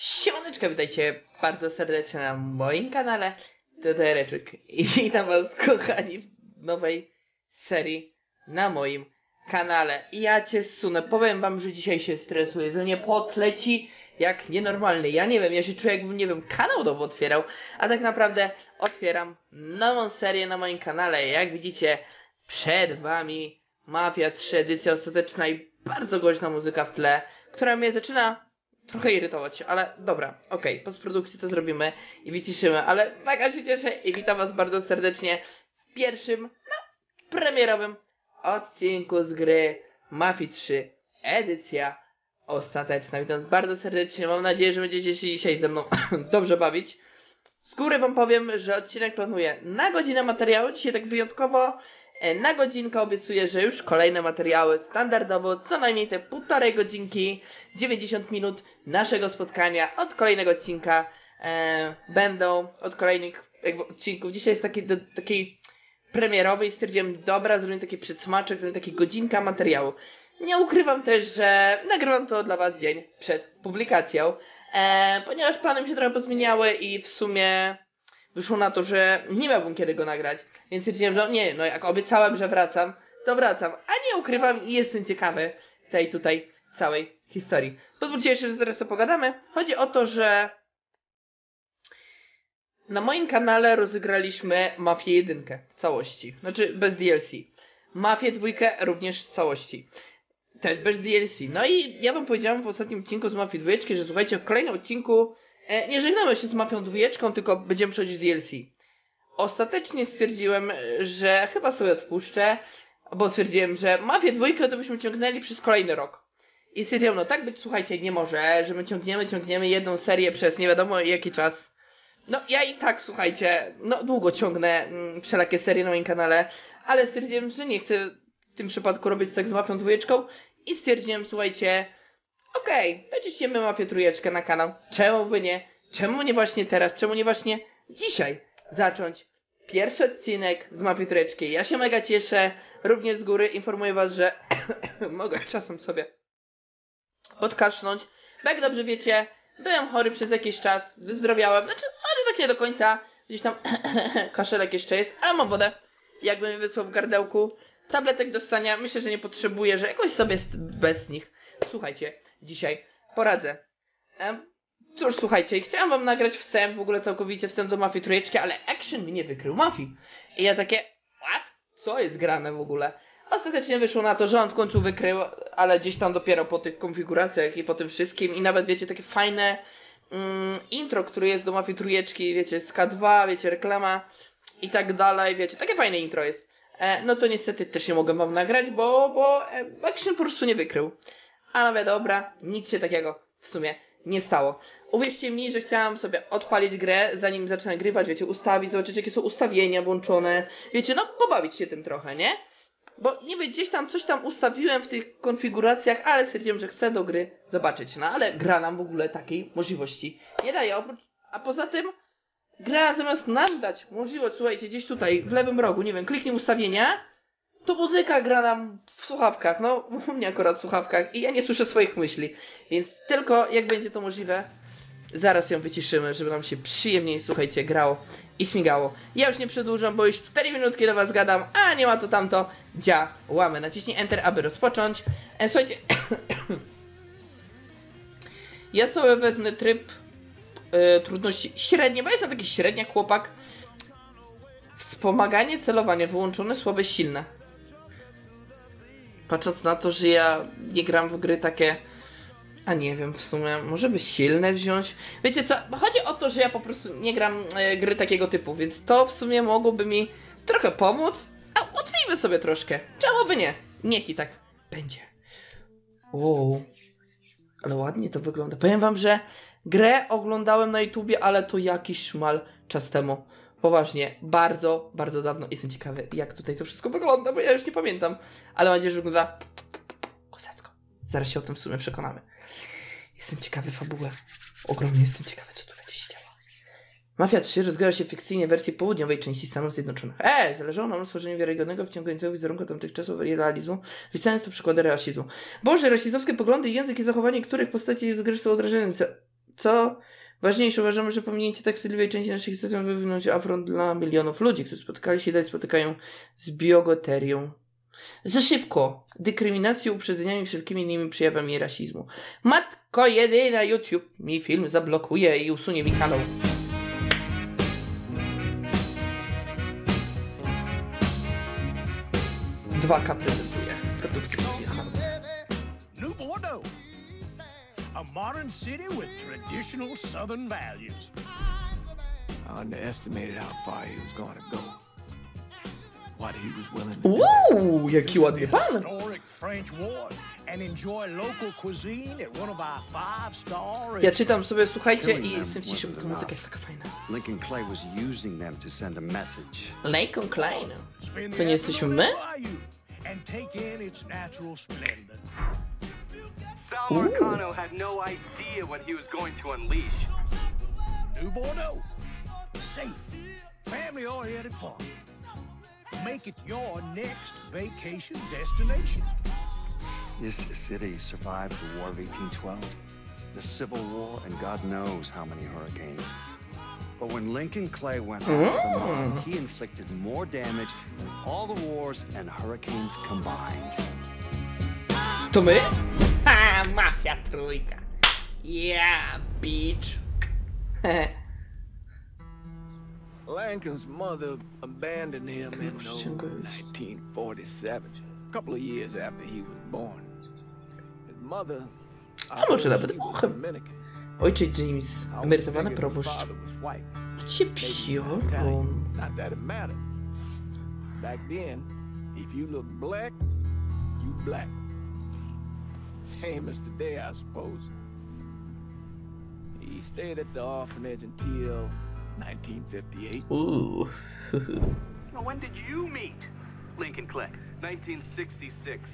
Siemaneczka, witajcie bardzo serdecznie na moim kanale Dodereczek i witam was kochani w nowej serii na moim kanale. I ja cię sunę, powiem wam, że dzisiaj się stresuję, że mnie pot leci jak nienormalny. Ja nie wiem, ja się czuję jakbym, nie wiem, kanał nowo otwierał, a tak naprawdę otwieram nową serię na moim kanale. Jak widzicie, przed wami Mafia 3 edycja ostateczna i bardzo głośna muzyka w tle, która mnie zaczyna trochę irytować, ale dobra, okej, okay, postprodukcji to zrobimy i wyciszymy, ale mega się cieszę i witam was bardzo serdecznie w pierwszym, no, premierowym odcinku z gry Mafia 3 edycja ostateczna. Witam was bardzo serdecznie, mam nadzieję, że będziecie się dzisiaj ze mną dobrze bawić. Z góry wam powiem, że odcinek planuję na godzinę materiału, dzisiaj tak wyjątkowo na godzinkę obiecuję, że już kolejne materiały standardowo, co najmniej te półtorej godzinki, 90 minut naszego spotkania od kolejnego odcinka e, będą, od kolejnych jakby odcinków. Dzisiaj jest taki, do, takiej premierowej, stwierdziłem, dobra, zrobię taki przedsmaczek, zrobię taki godzinka materiału. Nie ukrywam też, że nagrywam to dla Was dzień przed publikacją, e, ponieważ plany mi się trochę pozmieniały i w sumie wyszło na to, że nie miałbym kiedy go nagrać. Więc stwierdziłem, że nie, no jak obiecałem, że wracam, to wracam. A nie ukrywam i jestem ciekawy tej tutaj całej historii. Pozwólcie jeszcze, że zaraz sobie pogadamy. Chodzi o to, że na moim kanale rozegraliśmy Mafię 1 w całości. Znaczy bez DLC. Mafię 2 również w całości. Też bez DLC. No i ja wam powiedziałem w ostatnim odcinku z Mafii 2, że słuchajcie, w kolejnym odcinku e, nie żegnamy się z Mafią 2, tylko będziemy przechodzić DLC ostatecznie stwierdziłem, że chyba sobie odpuszczę, bo stwierdziłem, że Mafię dwójkę to byśmy ciągnęli przez kolejny rok. I stwierdziłem, no tak być, słuchajcie, nie może, że my ciągniemy, ciągniemy jedną serię przez nie wiadomo jaki czas. No ja i tak, słuchajcie, no długo ciągnę mm, wszelakie serie na moim kanale, ale stwierdziłem, że nie chcę w tym przypadku robić tak z Mafią dwójeczką i stwierdziłem, słuchajcie, okej, okay, to Mafię trójeczkę na kanał, czemu by nie, czemu nie właśnie teraz, czemu nie właśnie dzisiaj zacząć pierwszy odcinek z mapy Tureczki. Ja się mega cieszę. Również z góry informuję was, że mogę czasem sobie odkasznąć. Bo jak dobrze wiecie, byłem chory przez jakiś czas, wyzdrowiałem. Znaczy, może tak nie do końca. Gdzieś tam kaszelek jeszcze jest, ale mam wodę. Jakbym wysłał w gardełku. Tabletek do stania myślę, że nie potrzebuję, że jakoś sobie bez nich. Słuchajcie, dzisiaj poradzę. Cóż, słuchajcie, chciałam wam nagrać wstęp, w ogóle całkowicie wstęp do Mafii Trójeczki, ale Action mnie wykrył Mafii. I ja takie, what? Co jest grane w ogóle? Ostatecznie wyszło na to, że on w końcu wykrył, ale gdzieś tam dopiero po tych konfiguracjach i po tym wszystkim i nawet wiecie, takie fajne mm, intro, które jest do Mafii Trójeczki, wiecie, z K2, wiecie, reklama i tak dalej, wiecie, takie fajne intro jest. E, no to niestety też nie mogę wam nagrać, bo, bo e, Action po prostu nie wykrył. Ale dobra, nic się takiego w sumie nie stało. Uwierzcie mi, że chciałam sobie odpalić grę, zanim zacznę nagrywać, wiecie, ustawić, zobaczyć jakie są ustawienia włączone, wiecie, no pobawić się tym trochę, nie? Bo niby gdzieś tam coś tam ustawiłem w tych konfiguracjach, ale stwierdziłem, że chcę do gry zobaczyć. No ale gra nam w ogóle takiej możliwości nie daje. A poza tym gra zamiast nam dać możliwość, słuchajcie, gdzieś tutaj w lewym rogu, nie wiem, kliknij ustawienia, to muzyka gra nam w słuchawkach, no u mnie akurat w słuchawkach i ja nie słyszę swoich myśli. Więc tylko jak będzie to możliwe, zaraz ją wyciszymy, żeby nam się przyjemniej, słuchajcie, grało i śmigało. Ja już nie przedłużam, bo już 4 minutki do was gadam, a nie ma to tamto, działamy. Naciśnij Enter, aby rozpocząć. E, słuchajcie, ja sobie wezmę tryb e, trudności średnie, bo jestem taki średniak chłopak. Wspomaganie celowania wyłączone, słabe, silne. Patrząc na to, że ja nie gram w gry takie a nie wiem, w sumie, może by silne wziąć? Wiecie co, chodzi o to, że ja po prostu nie gram e, gry takiego typu, więc to w sumie mogłoby mi trochę pomóc. A łatwijmy sobie troszkę. Czemu by nie? Niech i tak będzie. Wow. Ale ładnie to wygląda. Powiem wam, że grę oglądałem na YouTubie, ale to jakiś szmal czas temu. Poważnie, bardzo, bardzo dawno. Jestem ciekawy, jak tutaj to wszystko wygląda, bo ja już nie pamiętam. Ale mam nadzieję, że wygląda kozacko. Zaraz się o tym w sumie przekonamy. Jestem ciekawy fabuły. Ogromnie jestem ciekawy, co tu będzie się działo. Mafia 3 rozgrywa się w wersji południowej części Stanów Zjednoczonych. E, zależało nam na stworzeniu wiarygodnego, wciągającego wizerunku tamtych i realizmu, liczając to przykłady rasizmu. Boże, rasistowskie poglądy, język i zachowanie których postaci z gry są odrażające. Co ważniejsze, uważamy, że pominięcie wstydliwej części naszej historii wywinąć afront dla milionów ludzi, którzy spotykali się i dalej spotykają z biogoterią. Za szybko. Dykryminacją, uprzedzeniami wszelkimi innymi przejawami rasizmu. Matko jedyna YouTube mi film zablokuje i usunie mi kanał. Dwa k prezentuje produkcję Studia modern city with traditional southern values. I underestimated how far he was going to go. What he was willing to do. Uuu, jaki ładny pan! Historic French ward and enjoy local cuisine at one of our five-star Ja czytam sobie, słuchajcie, i them jestem w ciszy, bo ta muzyka jest taka fajna. Lincoln Clay was using them to send a message. Lincoln Clay? To nie jesteśmy my? afternoon in Bayou And take in its natural splendor. Sal Marcano had no idea what he was going to unleash. New Bordeaux. Safe, family-oriented farm. Make it your next vacation destination. This city survived the War of 1812, the Civil War, and God knows how many hurricanes. But when Lincoln Clay went after the mob, mm. he inflicted more damage than all the wars and hurricanes combined. To my? Ha, mafia trójka. Yeah, bitch. Lincoln's mother abandoned him in no Ściągając. 1947, a couple of years after he was born. His mother, A może I nawet heard she was uchem. Dominican. Ojciec James, I always emerytowany figured his proboszcz. father was white. Cię maybe piorą. Italian. Not that it mattered. Back then, if you look black, you black. Same as today, I suppose. He stayed at the orphanage until 1958. Uuu. Now, when did you meet Lincoln Clay? 1966.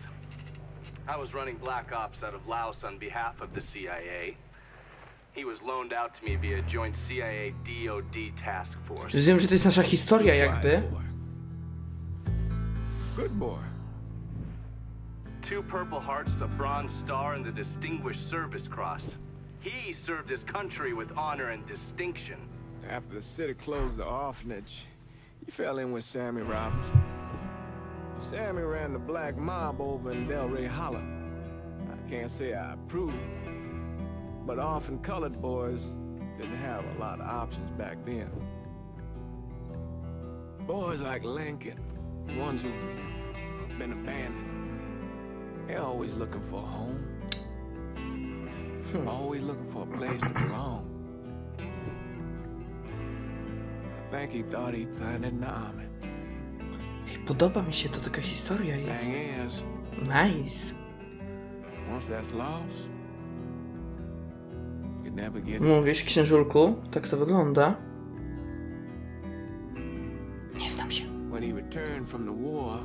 I was running Black Ops out of Laos on behalf of the CIA. He was loaned out to me via joint CIA DOD task force. Rozumiem, że to jest nasza historia jakby. Quiet boy. Good boy. Two Purple Hearts, a Bronze Star, and the Distinguished Service Cross. He served his country with honor and distinction. After the city closed the orphanage, he fell in with Sammy Robinson. Sammy ran the black mob over in Delray Hollow. I can't say I approved, but often colored boys didn't have a lot of options back then. Boys like Lincoln, ones who've been abandoned, they're always looking for a home. Always looking for a place to belong. I think he thought he'd find it in the army. Ej, podoba mi się to, taka historia jest. Is, Nice. once that's lost, you never get. Mówisz, księżulku, tak to wygląda. Nie znam się. When he returned from the war,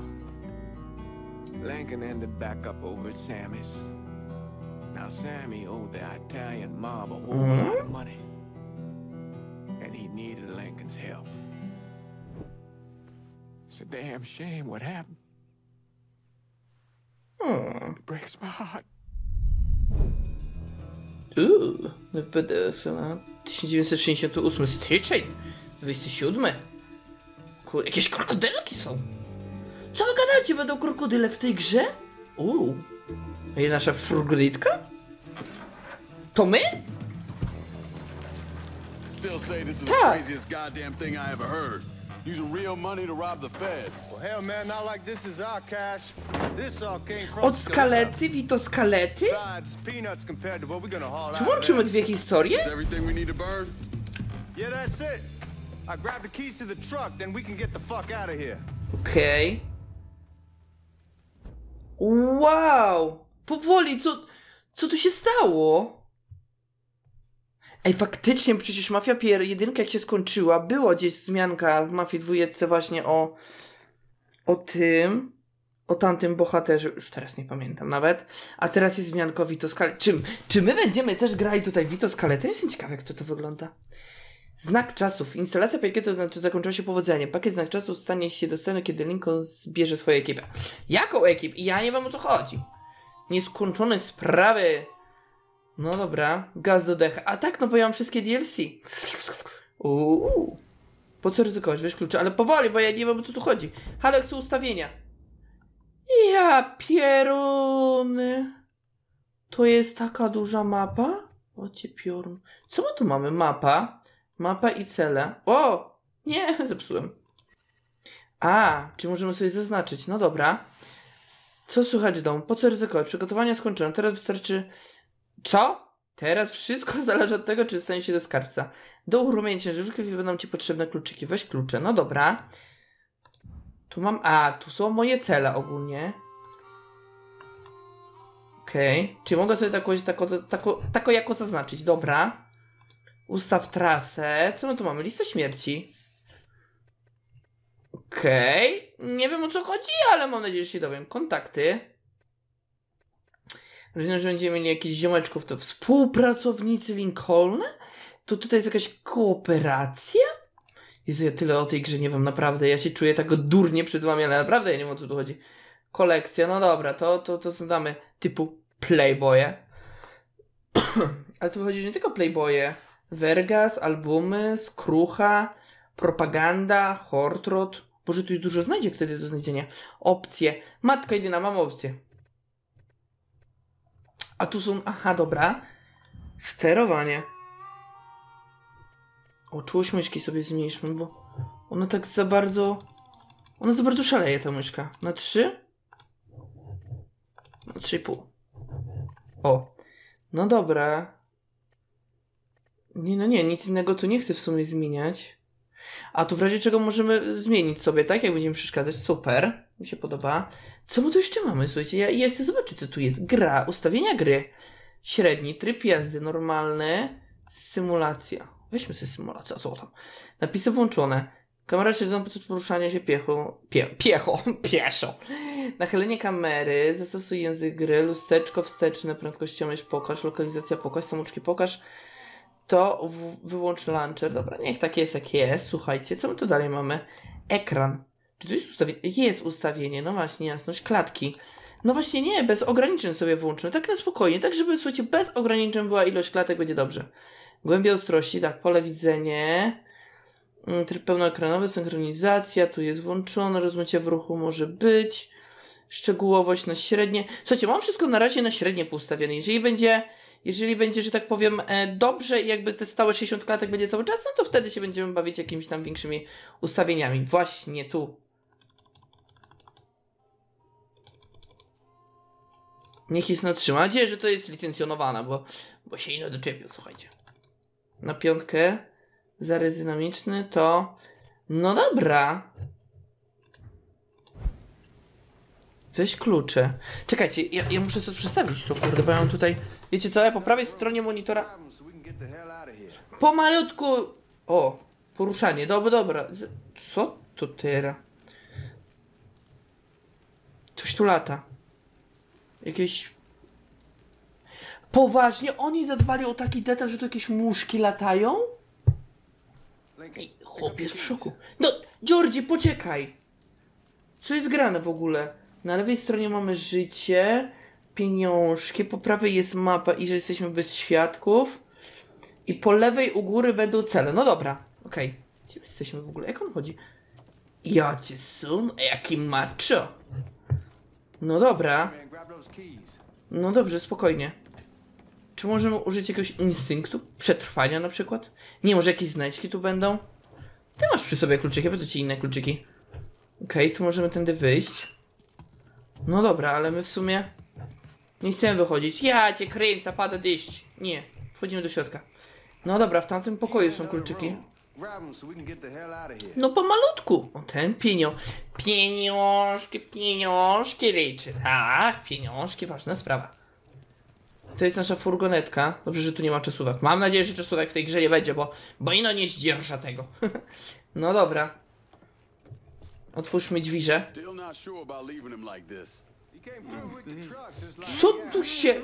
Lincoln ended back up over at Sammy's. Now Sammy owed the Italian mob a whole lot of money. And he needed Lincoln's help. It's a damn shame what happened. Hmm. It breaks my heart. Uuu, PDSL 1968 styczeń 27. Kur, jakieś krokodylki są. Co wy gadacie? Będą krokodyle w tej grze? Uuu. I nasza frugrytka? To my? Still say this is the Tak. craziest goddamn thing I ever heard. Using real money to rob the feds. Well, hell, man, not like this is our cash. This all came from Od skalety, Vito skalety? Besides, peanuts compared to what we're gonna haul Czy łączymy dwie historie? Is everything we need to burn? Yeah, that's it. I grab the keys to the truck, then we can get the fuck out of here. Okej. Wow! Powoli, co, co tu się stało? Ej, faktycznie, przecież Mafia pier jedynka jak się skończyła, była gdzieś wzmianka w Mafii dwójce właśnie o o tym, o tamtym bohaterze, już teraz nie pamiętam nawet, a teraz jest wzmianka o Vito Scale. Czy, czy my będziemy też grali tutaj Vito Scaletta? Jestem ciekawy, jak to, to wygląda. Znak czasów. Instalacja pakietu znaczy zakończyła się powodzeniem. Pakiet znak czasów stanie się dostępny, kiedy Lincoln zbierze swoją ekipę. Jaką ekipę? Ja nie wiem o co chodzi. Nieskończone sprawy No dobra, gaz do decha. A tak, no bo ja mam wszystkie DLC. Uuu. Po co ryzykować? Weź klucze, ale powoli, bo ja nie wiem o co tu chodzi. Halo, chcę ustawienia. Ja pieruny. To jest taka duża mapa? Ocie piorun. Co my tu mamy? Mapa. Mapa i cele. O! Nie, zepsułem. A, czy możemy sobie zaznaczyć? No dobra. Co słychać w domu? Po co ryzykować? Przygotowania skończone. Teraz wystarczy... Co? Teraz wszystko zależy od tego, czy stanie się do skarbca. Do uruchomienia ciężarówki będą ci potrzebne kluczyki. Weź klucze. No dobra. Tu mam... A, tu są moje cele ogólnie. Okej. Czy mogę sobie tako, tako, tako, tako jako zaznaczyć? Dobra. Ustaw trasę. Co my tu mamy? Lista śmierci. Okej. Nie wiem o co chodzi, ale mam nadzieję, że się dowiem. Kontakty. Rozumiem, że będziemy mieli jakichś ziomeczków, to współpracownicy Lincoln? To tutaj jest jakaś kooperacja? Jezu, ja tyle o tej grze nie wiem, naprawdę. Ja się czuję tak durnie przed wami, ale naprawdę ja nie wiem o co tu chodzi. Kolekcja, no dobra, to, to, to co damy typu Playboye. ale tu chodzi, że nie tylko Playboye. Vergas, albumy, skrucha, propaganda, hortrot. Boże, tu jest dużo znajdziek wtedy do znalezienia. Opcje. Matka jedyna, mam opcję. A tu są, aha, dobra. Sterowanie. O, czułość myszki sobie zmniejszmy, bo ona tak za bardzo... Ona za bardzo szaleje, ta myszka. Na 3? Na 3,5. O. No dobra. Nie, no nie, nic innego tu nie chcę w sumie zmieniać. A tu w razie czego możemy zmienić sobie, tak? Jak będziemy przeszkadzać. Super. Mi się podoba. Co my tu jeszcze mamy? Słuchajcie, ja, ja chcę zobaczyć, co tu jest. Gra, ustawienia gry. Średni, tryb jazdy, normalny, symulacja. Weźmy sobie symulację, co tam? Napisy włączone. Kamera śledzą podczas poruszania się piecho. Pie, piecho, pieszo. Nachylenie kamery, zastosuj język gry, lusteczko wsteczne, prędkościomierz pokaż, lokalizacja pokaż, samouczki pokaż. To wyłącz launcher. Dobra, niech tak jest jak jest. Słuchajcie, co my tu dalej mamy? Ekran. Czy to jest ustawienie? Jest ustawienie, no właśnie, jasność, klatki. No właśnie nie, bez ograniczeń sobie włączymy, tak na spokojnie, tak żeby, słuchajcie, bez ograniczeń była ilość klatek, będzie dobrze. Głębia ostrości, tak, pole widzenie, mm, tryb pełnoekranowy, synchronizacja, tu jest włączone, rozmycie w ruchu może być, szczegółowość na średnie. Słuchajcie, mam wszystko na razie na średnie poustawione, jeżeli będzie, jeżeli będzie, że tak powiem, e, dobrze i jakby te stałe 60 klatek będzie cały czas, no to wtedy się będziemy bawić jakimiś tam większymi ustawieniami. Właśnie tu. Niech jest na trzy. Mam nadzieję, że to jest licencjonowane, bo, bo się ino doczepił, słuchajcie. Na piątkę zarys dynamiczny to... No dobra. Weź klucze. Czekajcie, ja, ja muszę sobie przestawić to, kurde, bo ja mam tutaj... Wiecie co, ja po prawej stronie monitora... Here. Pomalutku! O, poruszanie, dobra, dobra. Co to teraz? Coś tu lata. Jakieś... Poważnie? Oni zadbali o taki detal, że tu jakieś muszki latają? I chłop jest w szoku. No, Georgie, poczekaj! Co jest grane w ogóle? Na lewej stronie mamy życie, pieniążki, po prawej jest mapa i że jesteśmy bez świadków. I po lewej u góry będą cele. No dobra, okej. Gdzie my jesteśmy w ogóle? Jak on chodzi? Ja cię sun, jaki macho. No dobra. No dobrze, spokojnie. Czy możemy użyć jakiegoś instynktu? Przetrwania na przykład? Nie, może jakieś znajdźki tu będą? Ty masz przy sobie kluczyki, po co ci inne kluczyki? Okej, tu możemy tędy wyjść. No dobra, ale my w sumie nie chcemy wychodzić. Ja cię kręcę, pada deszcz. Nie, wchodzimy do środka. No dobra, w tamtym pokoju są kluczyki. No pomalutku. O, ten pienio. Pieniążki, pieniążki, Ryczy. Tak, pieniążki, ważna sprawa. To jest nasza furgonetka. Dobrze, że tu nie ma czasówek. Mam nadzieję, że czasówek w tej grze nie będzie, bo, bo ino nie zdzierża tego. no dobra. Otwórzmy drzwiże. Co tu się...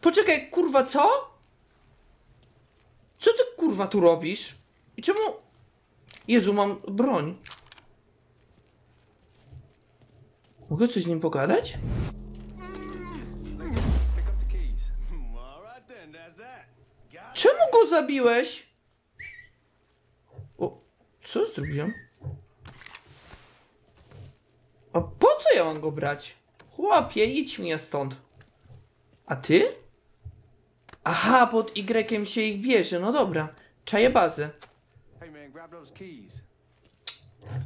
Poczekaj, kurwa, co? Co ty, kurwa, tu robisz? I czemu... Jezu, mam broń. Mogę coś z nim pogadać? Czemu go zabiłeś? Co zrobiłem? A po co ja mam go brać? Chłopie, idź mnie stąd. A ty? Aha, pod Y się ich bierze, no dobra. Czaję bazę.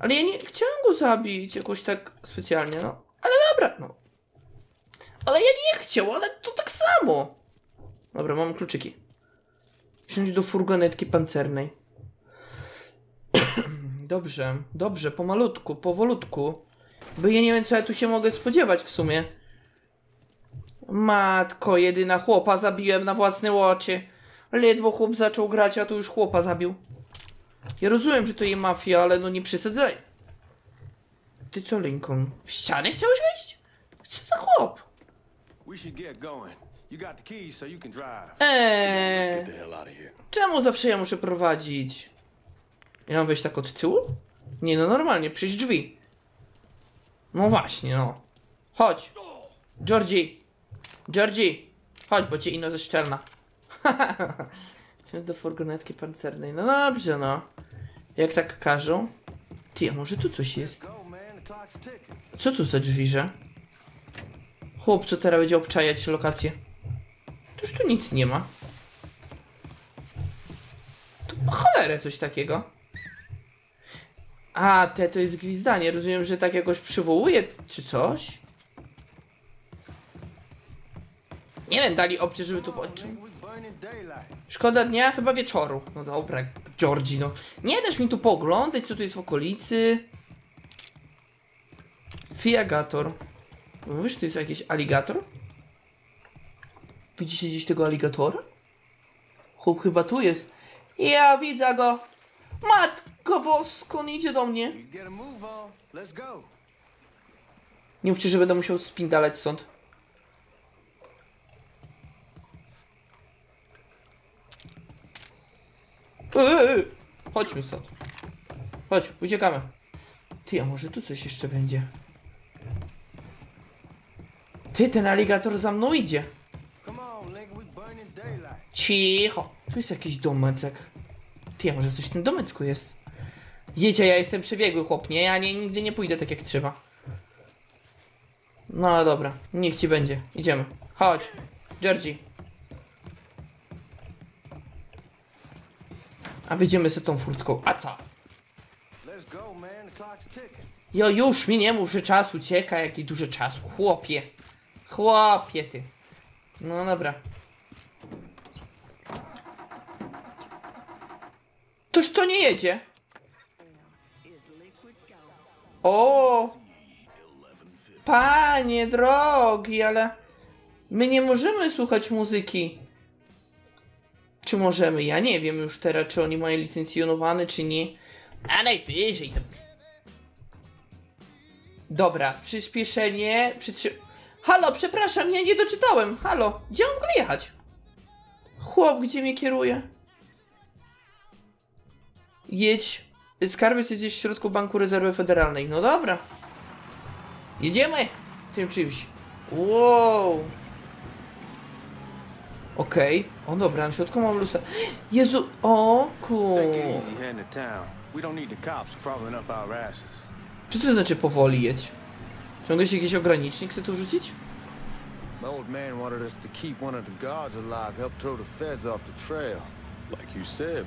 Ale ja nie chciałem go zabić jakoś tak specjalnie, no. Ale dobra, no. Ale ja nie chciał, ale to tak samo. Dobra, mam kluczyki. Wsiąść do furgonetki pancernej. dobrze, dobrze, pomalutku, powolutku. Bo ja nie wiem, co ja tu się mogę spodziewać w sumie. Matko, jedyna chłopa zabiłem na własne oczy. Ledwo chłop zaczął grać, a tu już chłopa zabił. Ja rozumiem, że to je mafia, ale no nie przesadzaj. Ty co, Lincoln? W ścianę chciałeś wejść? Co za chłop? Eee, czemu zawsze ja muszę prowadzić? Ja mam wejść tak od tyłu? Nie no, normalnie, przyjść drzwi. No właśnie, no. Chodź. Georgie. Georgie. Chodź, bo cię ino zeszczelna. do furgonetki pancernej. No dobrze, no. Jak tak każą. Ty, a może tu coś jest? Co tu za drzwiże? Chłop, co teraz będzie obczajać lokację? Toż tu nic nie ma. Tu po cholerę coś takiego. A, te to jest gwizdanie. Rozumiem, że tak jakoś przywołuje czy coś? Nie wiem, dali opcję, żeby tu... po-. Szkoda dnia, chyba wieczoru. No dobra, Georgie, no. Nie dasz mi tu pooglądać, co tu jest w okolicy? Fiagator. Mówisz, to jest jakiś aligator? Widzicie gdzieś tego aligatora? Chłop chyba tu jest. Ja widzę go. Matko bosko, on idzie do mnie. Nie mówcie, że będę musiał spindalać stąd. Eee, chodźmy stąd. Chodź, uciekamy. Ty, a może tu coś jeszcze będzie? Ty, ten aligator za mną idzie. Cicho. Tu jest jakiś domecek. Ty, a może coś w tym domecku jest? Wiecie, ja jestem przebiegły chłop, nie? Ja nie, nigdy nie pójdę tak jak trzeba. No ale dobra, niech ci będzie. Idziemy. Chodź. Georgie. A wyjdziemy z tą furtką. A co? Jo, już mi nie mów, że czas ucieka, jaki duży czas. Chłopie. Chłopie ty. No dobra. Toż to nie jedzie. O! Panie drogi, ale my nie możemy słuchać muzyki. Czy możemy? Ja nie wiem już teraz, czy oni mają licencjonowane, czy nie. A najwyżej tam. Dobra, przyspieszenie. Przytrzy... Halo, przepraszam, ja nie doczytałem. Halo, gdzie mam w jechać? Chłop, gdzie mnie kieruje? Jedź. Skarbiec jest gdzieś w środku Banku Rezerwy Federalnej. No dobra. Jedziemy tym czymś. Wow. Okej. O dobra, na środku mam lusa. Jezu, o ku. Co to znaczy powoli jedź? Ciągle się jakiś ogranicznik chce tu wrzucić? My old man wanted us to keep one of the guards alive, help throw the feds off the trail. Like you said,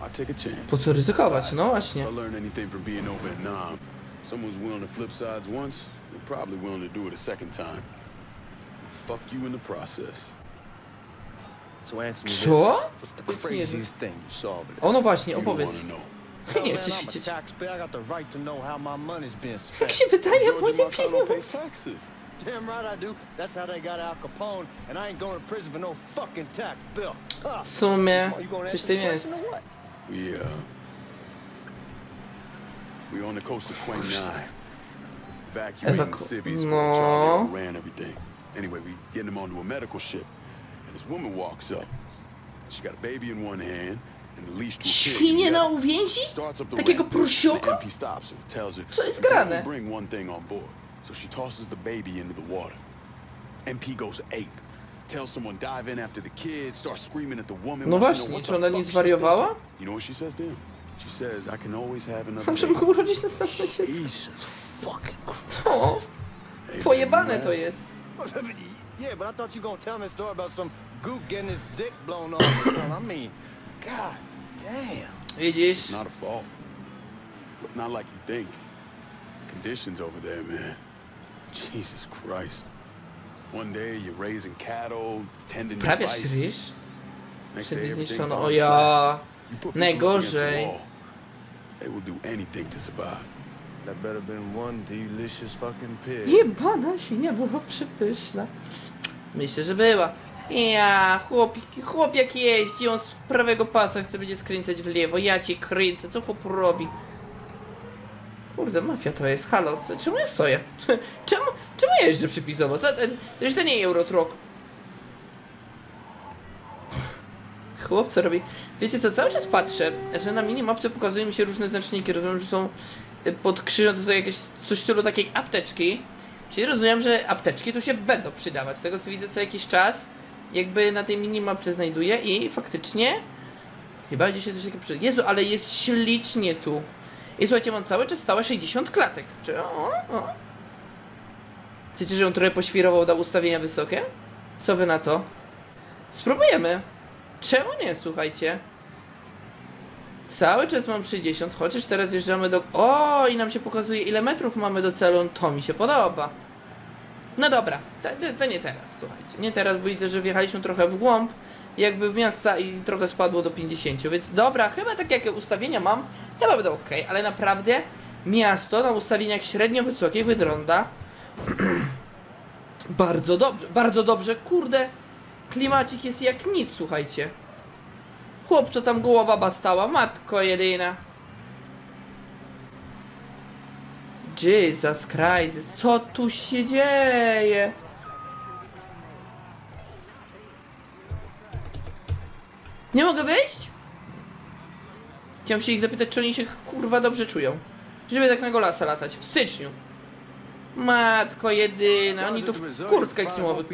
I take a chance. Po co ryzykować? No właśnie. I learn anything from being over in Nam, someone's willing to flip sides once, they're probably willing to do it a second time. Fuck you in the process. So answer me Co? What's the craziest thing you saw over? O no właśnie, You opowiedz. wanna know. Nie man, chcesz I'm a wiedzieć. taxpayer. I got the right to know how my money's being Jak spent. się wydaje Georgie moje Marcano pays pieniądze? taxes. Damn right I do. That's how they got Al Capone, and I ain't going to prison for no fucking tax bill. Huh. W sumie, You coś answer tym jest. Question or what? We, uh... We on the coast of Quang Nine. Evacuating Evacu- the cities No. Charlie overran everything. Anyway, we getting him onto a medical ship. And this woman walks up. She got a baby in one hand and the leash to a. Świnie na uwięzi? Starts up the Takiego ramp. The? MP stops her, tells her Co jest "You can only grane? bring one thing on board. So she tosses the baby into the water. And MP goes ape. Tell someone dive in after the kids, start screaming at the woman. No wants to właśnie, czy ona nie she's zwariowała? thinking. You know what she says to him? She says, I can always have another Muszę baby." mógł urodzić następne dziecko. Jesus fucking Christ. O, Hey, pojebane man, to jest. yeah, but I thought you were gonna tell me a story about some gook getting his dick blown off or something. I mean, god damn. Widzisz? Not a fault. But not like you think. Conditions over there, man. Jesus Christ. One day you're raising cattle, tending Prawie Wszędzie day everything zniszczono. O ja. Najgorzej. They will do anything to survive. That better been one delicious fucking pig. Jebana świnia była przepyszna. Myślę, że była. Ja, chłop, chłop jak jeździ, on z prawego pasa chce będzie skręcać w lewo. Ja cię kręcę, co chłop robi? Kurde, mafia to jest, halo, czemu ja stoję? czemu, czemu ja jeżdżę przypisowo? Co, to, to nie Eurotruck. Chłop co robi? Wiecie co, cały czas patrzę, że na minimapce pokazują mi się różne znaczniki, rozumiem, że są y, pod krzyżem, to są jakieś coś w stylu takiej apteczki. Czyli rozumiem, że apteczki tu się będą przydawać. Z tego co widzę co jakiś czas, jakby na tej minimapce znajduję i faktycznie chyba będzie się coś takiego. Jezu, ale jest ślicznie tu. I słuchajcie, mam cały czas stałe 60 klatek. Czy o, o. Chcecie, żebym trochę poświrował, dał ustawienia wysokie? Co wy na to? Spróbujemy. Czemu nie, słuchajcie? Cały czas mam 60, chociaż teraz jeżdżamy do... O, i nam się pokazuje ile metrów mamy do celu, to mi się podoba. No dobra, to, to, to nie teraz, słuchajcie. Nie teraz, bo widzę, że wjechaliśmy trochę w głąb, jakby w miasta i trochę spadło do 50, więc dobra, chyba tak jak ustawienia mam, chyba będą ok, ale naprawdę miasto na ustawieniach średnio wysokiej wygląda bardzo dobrze, bardzo dobrze, kurde, klimacik jest jak nic, słuchajcie. Chłop, co tam głowa bastała, matko jedyna. Jesus Christ, co tu się dzieje? Nie mogę wyjść? Chciałem się ich zapytać, czy oni się kurwa dobrze czują. Żeby tak na golasa latać, w styczniu. Matko jedyna, oni tu w kurtkach zimowych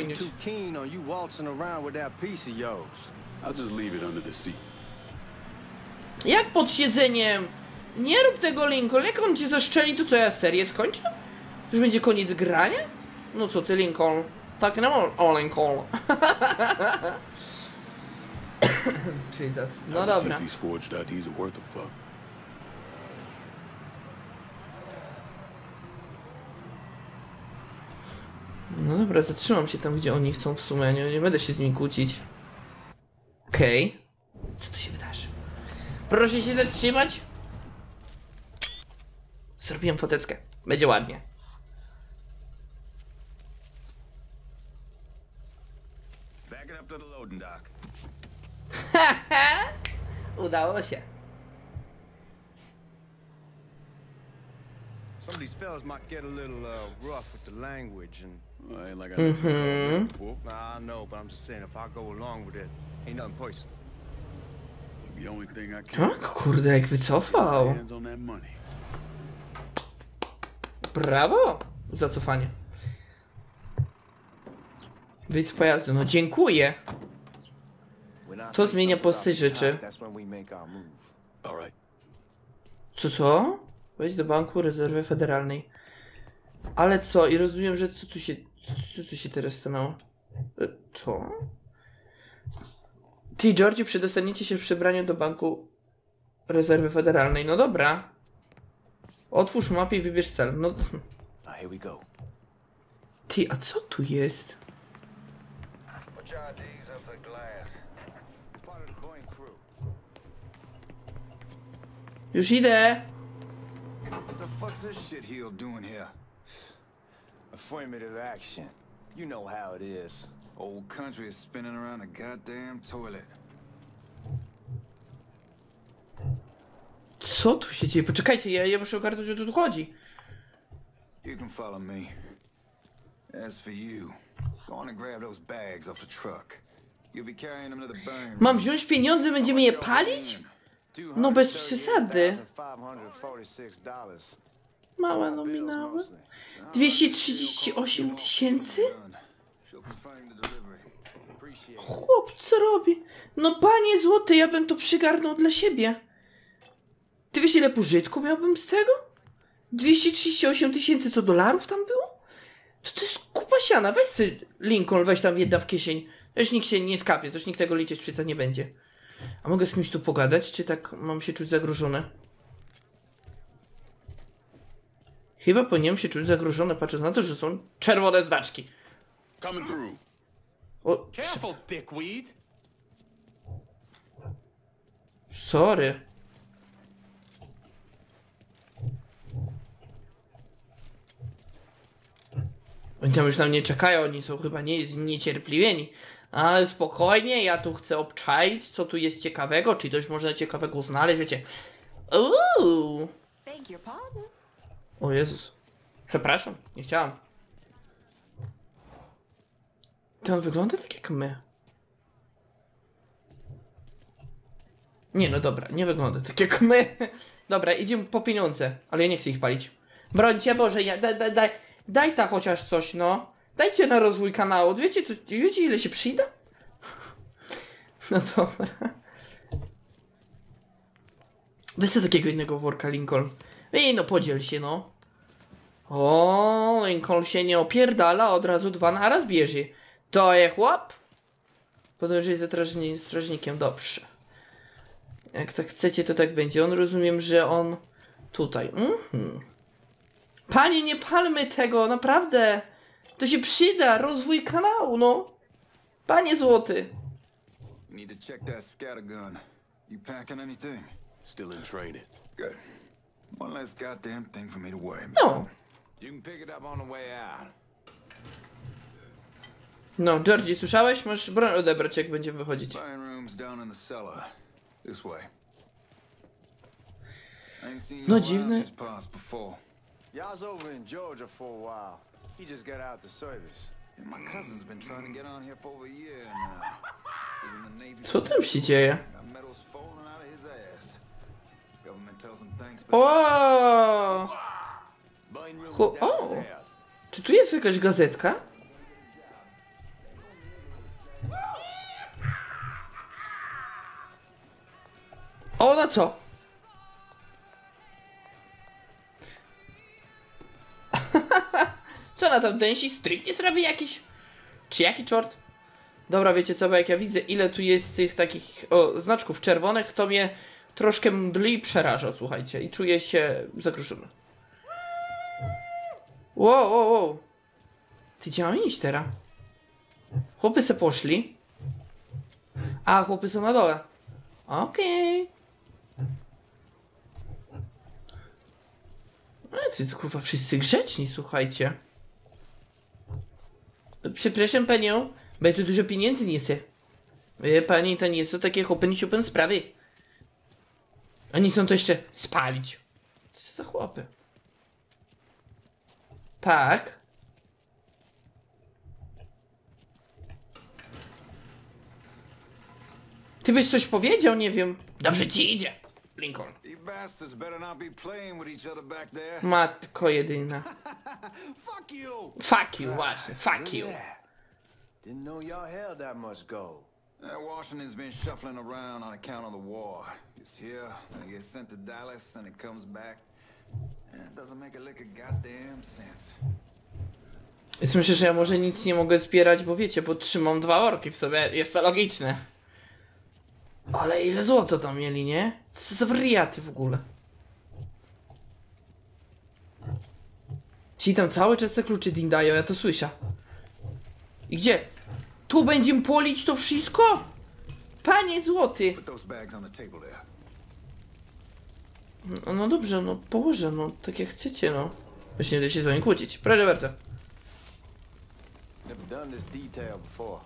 seat. Jak pod siedzeniem? Nie rób tego Lincoln, jak on cię zaszczeli, to co ja serię skończę? Już będzie koniec grania? No co ty Lincoln? Tak, no o Lincoln. Jesus. No Ever dobra. Since these forged IDs are worth a fuck. No dobra, zatrzymam się tam, gdzie oni chcą w sumie, nie, nie będę się z nimi kłócić. Okej. Co tu się wydarzy? Proszę się zatrzymać. Zrobiłem foteczkę. Będzie ładnie. Back it up to the loading dock. Udało się. Some of these fellas might get a little uh, rough with the language, and Well, ain't like I never that before. nah, I know, but I'm just saying if I go along with it, ain't nothing personal. The only thing I can Tak, kurde, jak wycofał. Brawo! Zacofanie. Wyjdź z pojazdu. No dziękuję. Say zmienia postać rzeczy. Co, co? Wejdź do Banku Rezerwy Federalnej. Ale co? I rozumiem, że co tu się... Co tu się teraz stanęło? E, Co? Ty, Georgie, przedostaniecie się w przebraniu do Banku Rezerwy Federalnej. No dobra. Otwórz mapę i wybierz cel. No... Ty, a co tu jest? Put your IDs up the glass. Part of the Boeing crew. Już idę! What the fuck's this shit heel doing here? Affirmative action. You know how it is. Old country is spinning around a goddamn toilet. Co tu się dzieje? Poczekajcie, ja, ja muszę ogarnąć o co tu chodzi. You can follow me. As for you, go on and grab those bags off the truck. You'll be carrying them to the burn. Mam wziąć pieniądze, będziemy je palić? No bez przesady. $546. Małe nominały. 238 tysięcy? Chłop, co robi? No panie złoty, ja bym to przygarnął dla siebie. Ty wiesz ile pożytku miałbym z tego? 238 tysięcy co dolarów tam było? To to jest kupa siana. Weź Lincoln, weź tam jedna w kieszeń. Też nikt się nie skapie, też nikt tego liczyć przecież nie będzie. A mogę z kimś tu pogadać, czy tak mam się czuć zagrożony? Chyba powinienem się czuć zagrożony, patrząc na to, że są czerwone znaczki. O, sorry. Oni tam już na mnie czekają, oni są chyba nie, niecierpliwieni. Ale spokojnie, ja tu chcę obczaić, co tu jest ciekawego, czy coś można ciekawego znaleźć, wiecie. Uuu. O Jezus. Przepraszam, nie chciałam. To on wygląda tak jak my. Nie, no dobra, nie wygląda tak jak my. Dobra, idziemy po pieniądze, ale ja nie chcę ich palić. Brońcie Boże, ja, daj, daj, daj, daj ta chociaż coś, no. Dajcie na rozwój kanału. Wiecie, co, wiecie ile się przyda? No dobra. Weź takiego innego worka, Lincoln. Ej, no podziel się, no. O, Lincoln się nie opierdala, od razu dwa na raz bierze. To je chłop? Za strażni, strażnikiem, dobrze. Jak tak chcecie, to tak będzie. On rozumiem, że on tutaj. Mhm. Panie, nie palmy tego, naprawdę. To się przyda, rozwój kanału, no. Panie złoty. You need to check that scattergun. You packing anything? Still in training. Good. One less goddamn thing for me to worry about. No. You can pick it up on the way out. No, Georgie, słyszałeś? Możesz broń odebrać, jak będziemy wychodzić. No dziwne. He just got out the service. And my cousin's been trying to get on here for over a year now. He's in the Navy. Co tam się dzieje? O! Is o! Czy tu jest jakaś gazetka? O, no co? Co na tam dęsi? Striptease robi jakiś? Czy jaki czort? Dobra, wiecie co, bo jak ja widzę ile tu jest tych takich o, znaczków czerwonych, to mnie troszkę mdli i przeraża, słuchajcie. I czuję się zagrożony. Wow, wow, wow. Ty gdzie mam iść teraz? Chłopy se poszli. A, chłopy są na dole. Okej. No ty kurwa wszyscy grzeczni, słuchajcie. Przepraszam panią, bo ja tu dużo pieniędzy niosę. Wie pani, to nie są takie hopeny siupen sprawy. Oni chcą to jeszcze spalić. Co za chłopy? Tak. Ty byś coś powiedział, nie wiem. Dobrze ci idzie, Lincoln. Matko jedyna. Fuck you! Fuck you, właśnie, fuck you. Didn't know y'all held that much gold. Uh, Washington's been shuffling around on account of the war. It's here, then it gets sent to Dallas, and it comes back. And it doesn't make a lick of goddamn sense. Więc myślę, że ja może nic nie mogę zbierać, bo wiecie, bo trzymam dwa orki w sobie, jest to logiczne. Ale ile złota tam mieli, nie? Co za wariaty w ogóle. Ci tam cały czas te kluczy dindają, ja to słyszę. I gdzie? Tu będziemy polić to wszystko? Panie złoty! No, no dobrze, no położę, no tak jak chcecie, no. Właśnie będę się z wami kłócić. Proszę bardzo. Never done this detail before.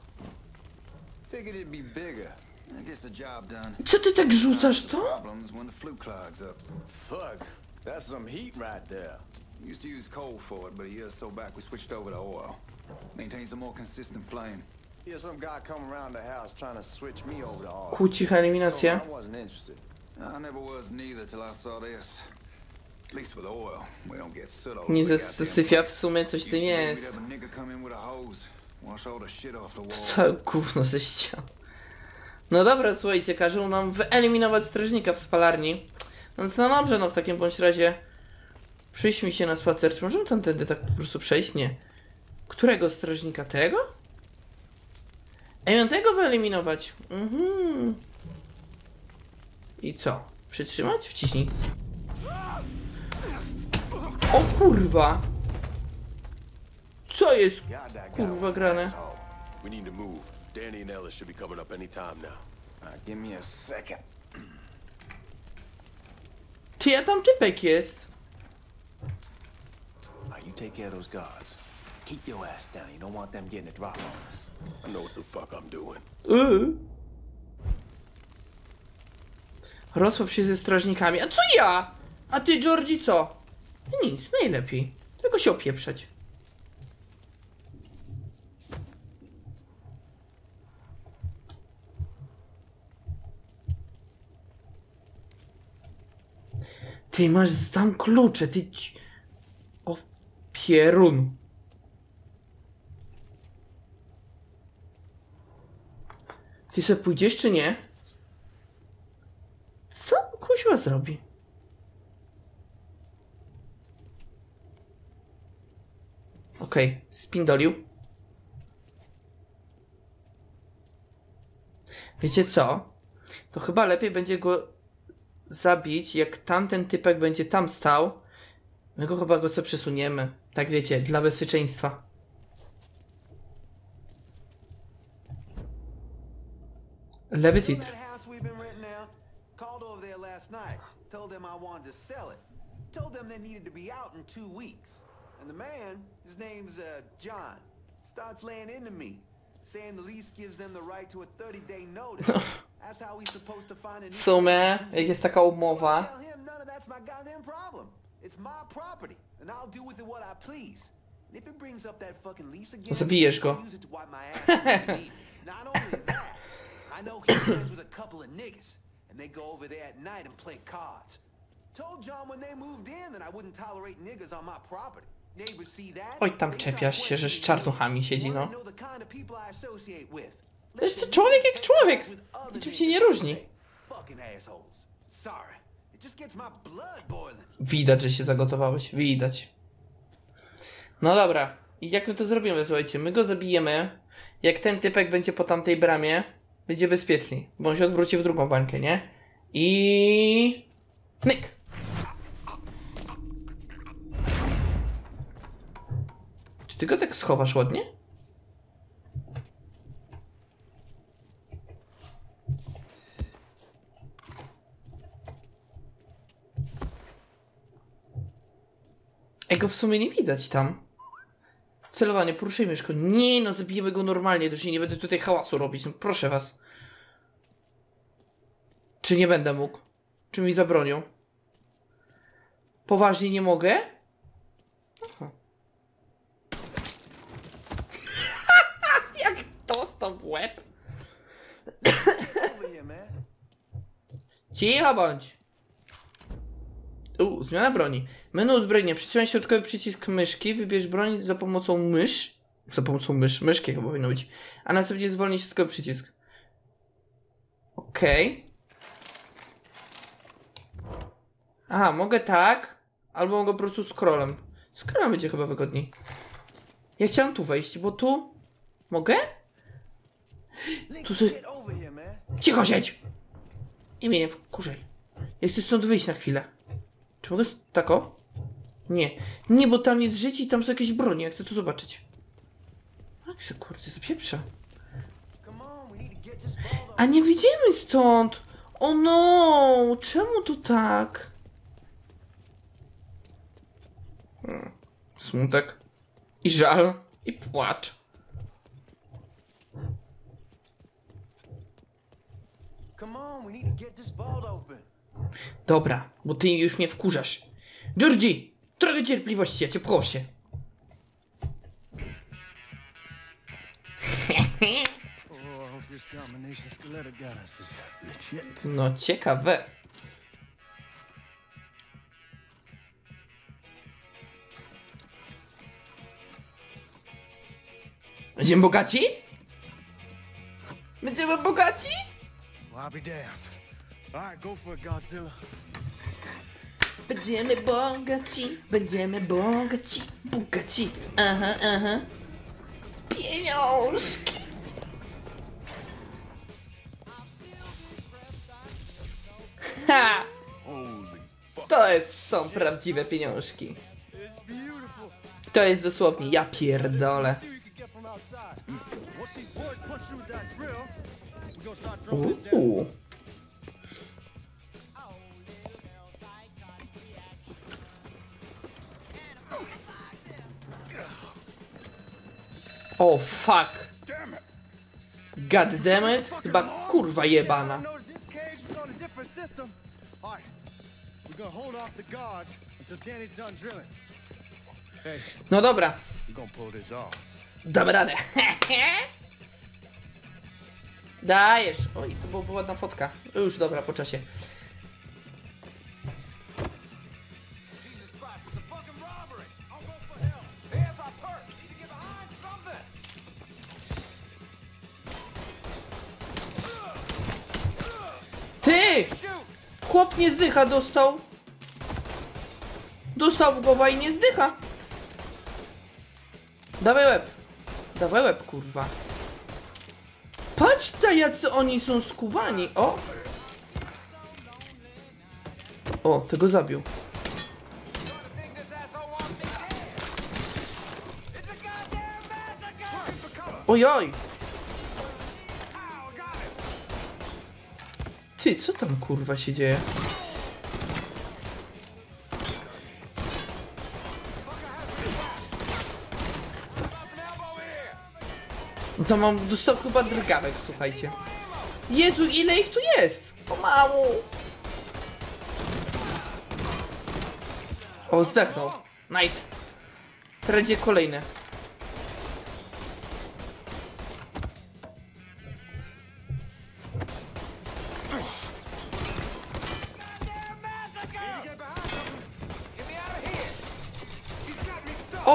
Figured it'd be bigger. That gets the job done. Co ty tak rzucasz to? Problems when the flue clogs up. Fuck, that's some heat right there. Used to use coal for it, but a year or so back we switched over to oil. Maintains a more consistent flame. Here's some guy come around the house trying to switch me over to oil. Kłócicha eliminacja. I wasn't interested. I never was neither till I saw this. At least with oil, we don't get soot all Nie zasyfia w sumie coś tym to jest. have a nigger come in with a hose. Wash all the shit off the wall. Całe gówno ze ścian. No dobra, słuchajcie, każą nam wyeliminować strażnika w spalarni. No no dobrze, no w takim bądź razie przyjść mi się na spacer. Czy możemy tamtędy tak po prostu przejść? Nie. Którego strażnika? Tego? Ej, mam tego wyeliminować. Mhm. I co? Przytrzymać? Wciśnij. O kurwa! Co jest kurwa grane? Danny and Ellis should be coming up any time now. Alright, give me a second. Ty, ja tam typek jest. Now you take care of those guards. Keep your ass down. You don't want them getting a drop on us. I know what the fuck I'm doing. Yy. Rozpraw się ze strażnikami. A co ja? A ty, Georgie, co? Nic, najlepiej. Tylko się opieprzeć. Ty masz tam klucze, ty... O, pierun. Ty se pójdziesz czy nie? Co kuźwa zrobi? Okej, spindolił. Wiecie co? To chyba lepiej będzie go zabić, jak tamten typek będzie tam stał. My go chyba go sobie przesuniemy. Tak wiecie, dla bezpieczeństwa. Last night. Told them I wanted to sell it. Told them they needed to be out in two weeks. And the man, his name's uh, John, starts laying into me, saying the lease gives them the right to a 30-day notice. W sumie, jak jest taka umowa, Zabijesz go. I need it. Not only that, I know he's friends with a couple of niggas, and they go over there at night and play cards. Told John when they moved in that I wouldn't tolerate niggas on my property. Neighbors see that. Oj, tam czepiasz się, że z czarnuchami siedzi, no. With. To człowiek jak człowiek. Niczym się nie różni. Widać, że się zagotowałeś. Widać. No dobra. I jak my to zrobimy, słuchajcie? My go zabijemy. Jak ten typek będzie po tamtej bramie, będzie bezpieczniej. Bo on się odwróci w drugą bańkę, nie? I... Myk! Czy ty go tak schowasz ładnie? Ego w sumie nie widać tam. Celowanie, poruszaj myszko. Nie no, zabijemy go normalnie, to już nie będę tutaj hałasu robić, no proszę was. Czy nie będę mógł? Czy mi zabronią? Poważnie nie mogę? Aha. Jak dostał w łeb? Cicho bądź. U, zmiana broni. Menu uzbrojenia. Przytrzymaj środkowy przycisk myszki. Wybierz broń za pomocą mysz. Za pomocą mysz. Myszki chyba powinno być. A następnie zwolnij środkowy przycisk. Okej. Aha, mogę tak. Albo mogę po prostu scrollem. Scrollem będzie chyba wygodniej. Ja chciałem tu wejść, bo tu... Mogę? Tu sobie... Cicho siedź! I mnie nie wkurzaj. Ja chcę stąd wyjść na chwilę. Czy mogę tako? Nie. Nie, bo tam jest życie i tam są jakieś broni. Ja chcę to zobaczyć. Jak się kurde zapieprza. A nie widzimy stąd! O no! Czemu to tak? Hmm. Smutek. I żal. I płacz. Come on, we need to get this ball open. Dobra, bo ty już mnie wkurzasz. Georgie! Trochę cierpliwości, ja cię proszę. No ciekawe. Będziemy bogaci? Będziemy bogaci? Well, I'll be damned. All right, go for it, Godzilla. Będziemy bogaci, będziemy bogaci, bogaci. Aha, aha. Pieniążki. Ha! To jest, są prawdziwe pieniążki. To jest dosłownie, ja pierdolę. See O fuck. God damn it. Chyba kurwa jebana. No dobra. Damy radę. Dajesz. Oj, to była ładna fotka. Już dobra, po czasie. Ty! Chłop nie zdycha, dostał. Dostał w głowę i nie zdycha. Dawaj łeb. Dawaj łeb, kurwa. Patrz ta, jacy oni są skubani. O! O, tego zabił. Ojoj! Ty, co tam kurwa się dzieje? No to mam, dostał chyba drgawek, słuchajcie. Jezu, ile ich tu jest? Pomału. O, zdechnął. Nice. Teraz kolejne.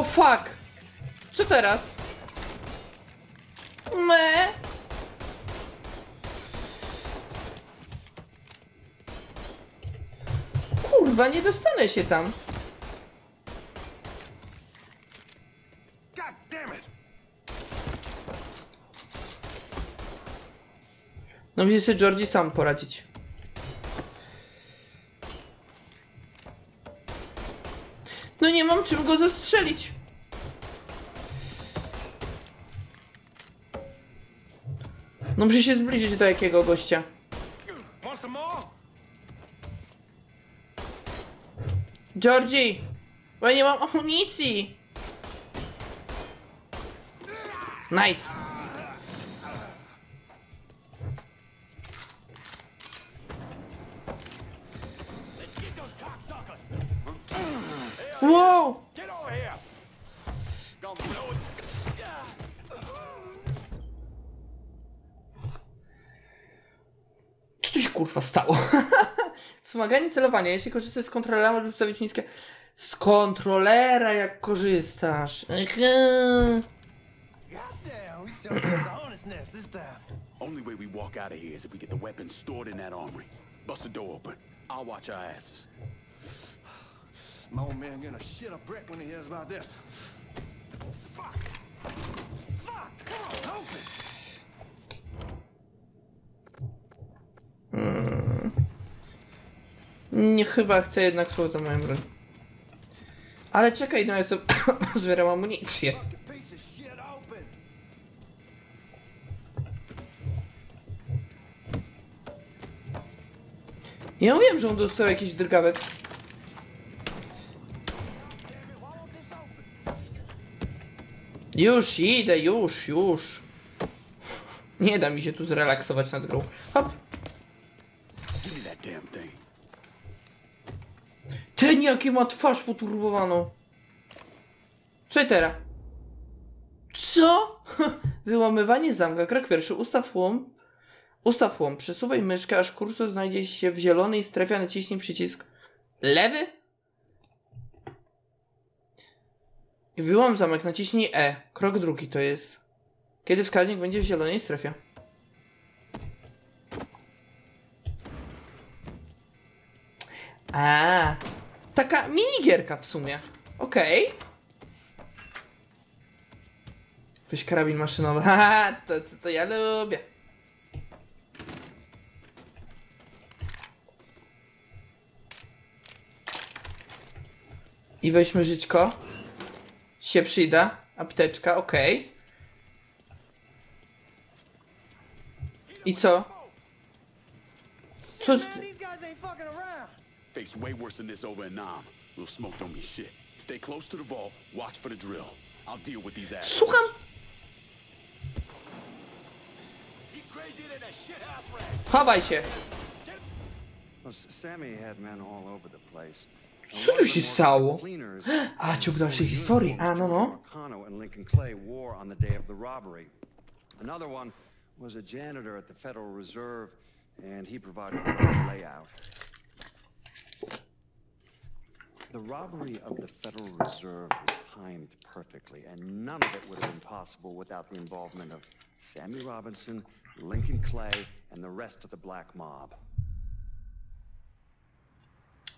O fuck! Co teraz? Me. Kurwa, nie dostanę się tam. No musi sobie Georgie sam poradzić. No nie mam czym go zastrzelić. No muszę się zbliżyć do jakiego gościa. Georgie! Bo ja nie mam amunicji! Nice! Wow! Co tu się kurwa stało? Wspomaganie celowania. Jeśli korzystasz z kontrolera, możesz ustawić niskie... Z kontrolera jak korzystasz. Time. Only way we walk out of here is if we get the weapons stored in that armory. Bust the door open. I'll watch our asses. My old man gonna shit a brick when he hears about this. Me! Nie, chyba chcę jednak sprawdzać moją broń. Ale czekaj, no ja sobie zbieram amunicję. Ja wiem, że on dostał jakiś drgawek. Już idę, już, już. Nie da mi się tu zrelaksować nad grą. Hop. Ten jaki ma twarz poturbowaną. Co teraz? Co? Wyłamywanie zamka. Krok pierwszy. Ustaw łom. Ustaw łom. Przesuwaj myszkę, aż kursor znajdzie się w zielonej strefie, naciśnij przycisk lewy. I wyłam zamek. Naciśnij E. Krok drugi to jest. Kiedy wskaźnik będzie w zielonej strefie. A, taka minigierka w sumie. Okej. Weź karabin maszynowy. Haha, to, to, to ja lubię. I weźmy żyćko. Się przyda. Apteczka, okej. I co? Co? z- Faced way worse than this over in Nam. Little smoke don't mean shit. Stay close to the vault. Watch for the drill. I'll deal with these assholes. Słucham. Chowaj się. Sammy had men all over the place. Co tu się stało? A, ciąg dalszej historii. A, no, no. Marcano and Lincoln Clay wore on the day of the robbery. Another one was a janitor at the Federal Reserve, and he provided the layout. The robbery of the Federal Reserve was timed perfectly, and none of it would have been possible without the involvement of Sammy Robinson, Lincoln Clay, and the rest of the Black Mob.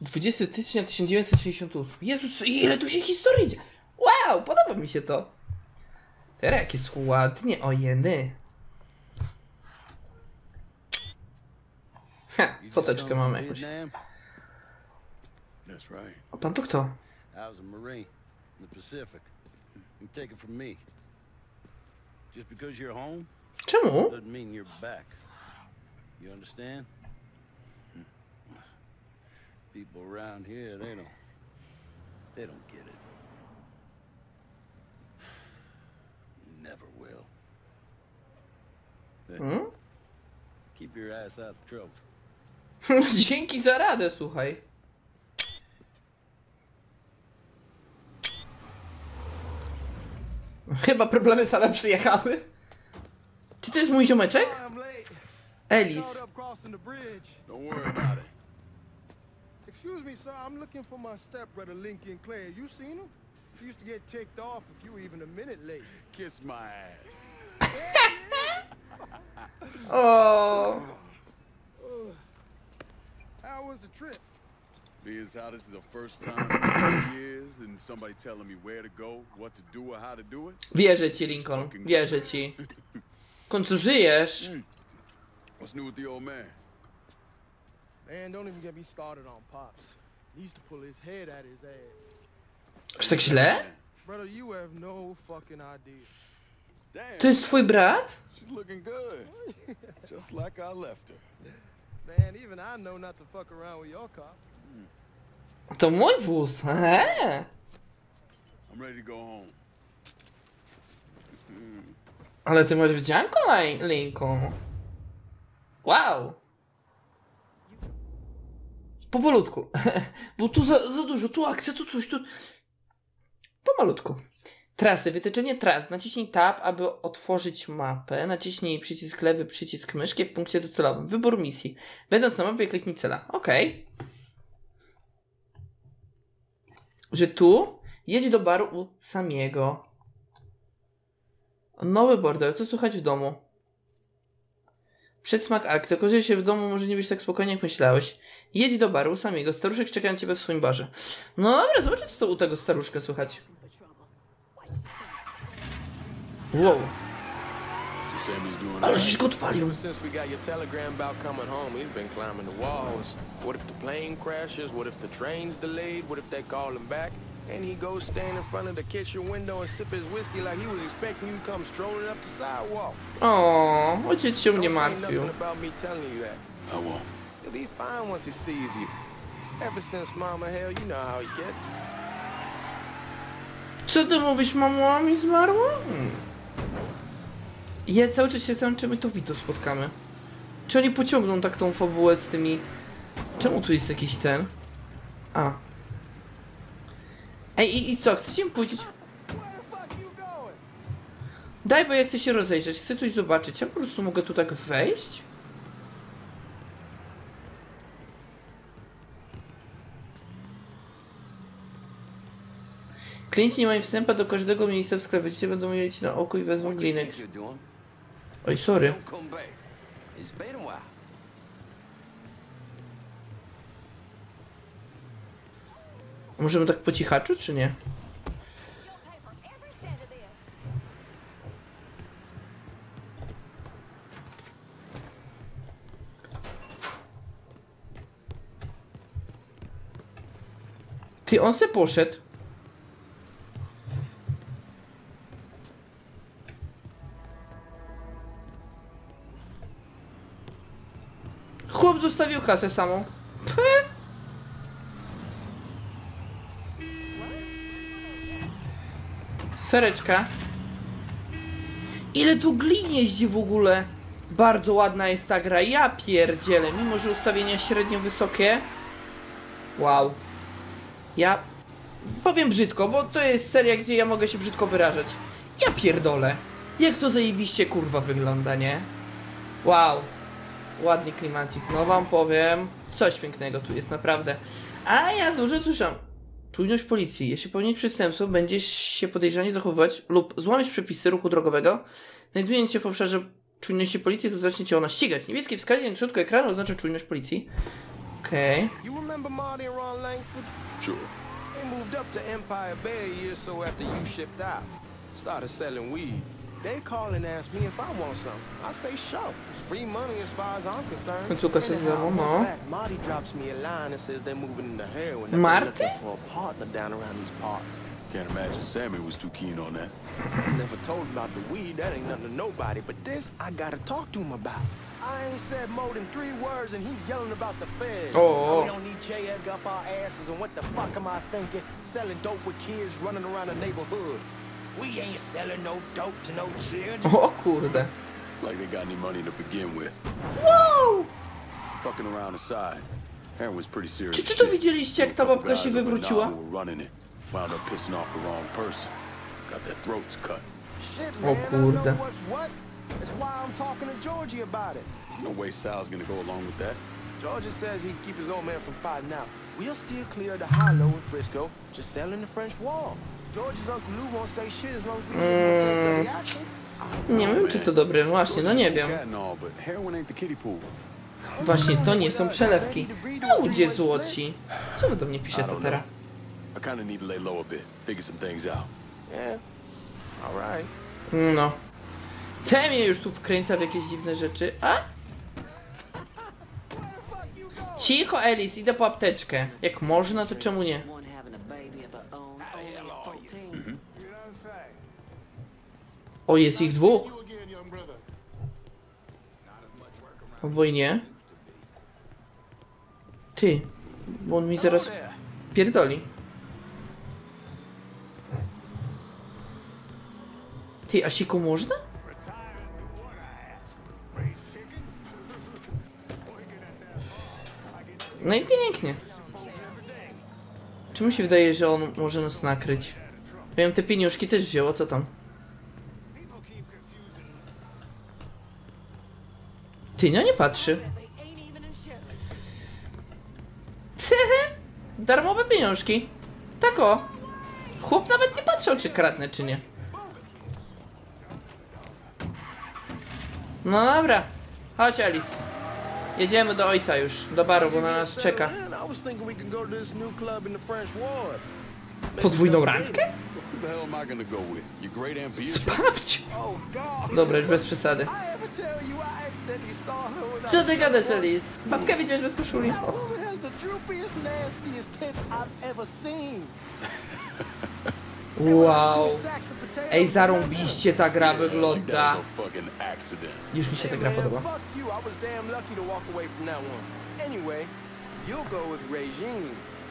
20 stycznia 1968. Jezus, ile tu się historii dzieje. Wow, podoba mi się to. Teraz jak jest ładnie, o jeny. Ha, foteczkę mamy jakąś. That's right. A pan to kto? I was a Marine in the Pacific. You take it from me. Just because you're home Czemu? doesn't mean you're back. You understand? People around here, they don't they don't get it. Never will. Hmm? Keep your ass out of trouble. Dzięki za radę, słuchaj. Chyba problemy same przyjechały. Czy to jest mój ziomeczek? Elis. Don't worry about it. Excuse me, sir. I'm looking for my stepbrother Lincoln Clay. You seen him? He used to get ticked off if you were even a minute late. Kiss my ass. oh. How was the trip? Being as how this is the first time in years and somebody telling me where to go, what to do, or how to do it. wierzę ci, Lincoln. Wierzę ci. W końcu żyjesz. What's new with the old man? Aż tak źle? Brother, you have no fucking idea. Damn, To jest twój brat? she's looking good. Just like I left her. Man, even I know not to fuck around with your cop. To mój wóz. Ehe. I'm ready to go home. Ale ty masz wdzianko, Lin- Lincoln. Wow. Powolutku. Bo tu za, za dużo, tu akcja, tu coś, tu... Pomalutku. Trasy, wytyczenie tras. Naciśnij tab, aby otworzyć mapę. Naciśnij przycisk lewy, przycisk myszki w punkcie docelowym. Wybór misji. Będąc na mapie, kliknij cela. Okej. Że tu jedź do baru u Samiego. Nowy bordel, co słychać w domu? Przedsmak akt, tylko że się w domu może nie być tak spokojnie jak myślałeś. Jedź do baru samego, staruszek czeka na ciebie w swoim barze. No dobra, zobaczcie co to u tego staruszka słychać. Wow, ale żeś go odpalił. What if the plane crashes? What if the train's delayed? What if they call him back? And he goes stand in front of the kitchen window and sip his whiskey like he was expecting you to come strolling up the sidewalk. O, ojciec się say martwił. I won't. He'll be fine once he sees you. Ever since Mama Hell, you know how he gets. Co ty mówisz, mama mi zmarła? Hmm. Ja cały czas się zastanawiam, czy my to Vito spotkamy. Czy oni pociągną tak tą fabułę z tymi... Czemu tu jest jakiś ten? A. Ej, i, i co? Chcecie mi powiedzieć? Daj, bo ja chcę się rozejrzeć, chcę coś zobaczyć. Ja po prostu mogę tu tak wejść? Klienci nie mają wstępu do każdego miejsca w sklepie. Będą mieli na oko i you glinek. Oj, sorry. Możemy tak po cichaczu, czy nie? Ty, on se poszedł. Chłop zostawił kasę samą. Sereczka. Ile tu glin jeździ w ogóle? Bardzo ładna jest ta gra, ja pierdzielę. Mimo, że ustawienia średnio wysokie. Wow. Ja powiem brzydko, bo to jest seria, gdzie ja mogę się brzydko wyrażać. Ja pierdolę. Jak to zajebiście kurwa wygląda, nie? Wow. Ładny klimacik. No wam powiem. Coś pięknego tu jest, naprawdę. A ja dużo słyszałem. Czujność policji. Jeśli popełnić przestępstwo, będziesz się podejrzanie zachowywać lub złamiesz przepisy ruchu drogowego, znajdując się w obszarze czujności policji, to zacznie cię ona ścigać. Niebieski wskaźnik na środku ekranu oznacza czujność policji. Okej. You remember Marty and Ron Langford? Sure. They moved up to Empire Bay a year or so after you shipped out. Started selling weed. They call and ask me if I want some. I say sure. It's free money as far as I'm concerned. Końcówka sezonu, Anyhow, a month no. back, Marty drops me a line and says they're moving into heroin. that Marty? They're looking for a partner down around these parts. Can't imagine Sammy was too keen on that. Never told about the weed, that ain't nothing to nobody. But this, I gotta talk to him about. I ain't said more than three words and he's yelling about the feds. Oh. How We don't need J. Edgar up our asses and what the fuck am I thinking? Selling dope with kids running around the neighborhood. We ain't selling no dope to no children. O kurde. Like they got any money to begin with. Wow! Fucking around aside. Aaron was pretty serious. Czy ty to shit. widzieliście, jak ta Couple babka się guys wywróciła? now who were running it. Wound up pissing off the wrong person. Got their throats cut. Shit, Oh, man, I don't know what's what. That's why I'm talking to Georgie about it. There's no way Sal's gonna go along with that. Georgia says he'd keep his old man from fighting out. We'll still clear the high-low in Frisco, just selling the French wall. George's Uncle Lou won't say shit as long as we give him a taste of the action. Nie wiem, czy to dobre. Właśnie, no nie wiem. Właśnie, to nie są przelewki. Ludzie złoci. Co wy do mnie teraz? Need to right. No. Te mnie już tu wkręca w jakieś dziwne rzeczy. A? Cicho, Elis, idę po apteczkę. Jak można, to czemu nie? O, jest ich dwóch. Albo i nie. Ty, bo on mi zaraz pierdoli. Ty, a siku można? No i pięknie. Czemu się wydaje, że on może nas nakryć? Ja te pieniążki też wzięło, co tam? Ty, no nie patrzy. Darmowe pieniążki. Tak o. Chłop nawet nie patrzał, czy kradnę, czy nie. No dobra. Chodź, Alice. Jedziemy do ojca już, do baru, bo na nas czeka. Podwójną randkę? Babciu. Oh. Dobra, już bez przesady. Co ty gadasz, Alice? Babkę widziałeś bez koszuli. Wow. Ej, zarąbiście ta gra wygląda. Już mi się ta gra podoba. Anyway, you'll go with Regine.